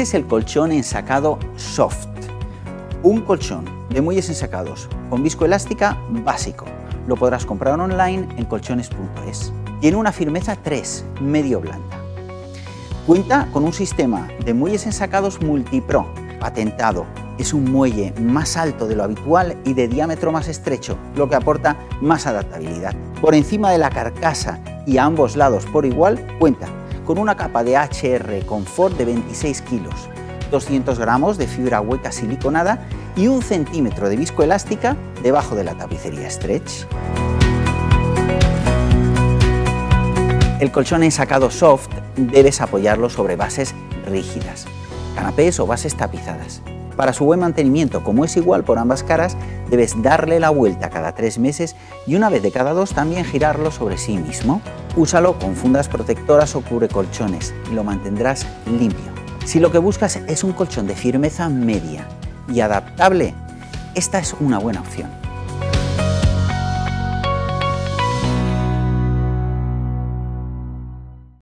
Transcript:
Este es el colchón ensacado Soft, un colchón de muelles ensacados con viscoelástica básico. Lo podrás comprar online en colchones.es. Tiene una firmeza 3, medio blanda. Cuenta con un sistema de muelles ensacados Multipro, patentado. Es un muelle más alto de lo habitual y de diámetro más estrecho, lo que aporta más adaptabilidad. Por encima de la carcasa y a ambos lados por igual, cuenta con una capa de HR Confort de 26 kilos, 200 gramos de fibra hueca siliconada y un centímetro de viscoelástica debajo de la tapicería stretch. El colchón ensacado soft debes apoyarlo sobre bases rígidas, canapés o bases tapizadas. Para su buen mantenimiento, como es igual por ambas caras, debes darle la vuelta cada tres meses y una vez de cada dos también girarlo sobre sí mismo. Úsalo con fundas protectoras o cubre colchones y lo mantendrás limpio. Si lo que buscas es un colchón de firmeza media y adaptable, esta es una buena opción.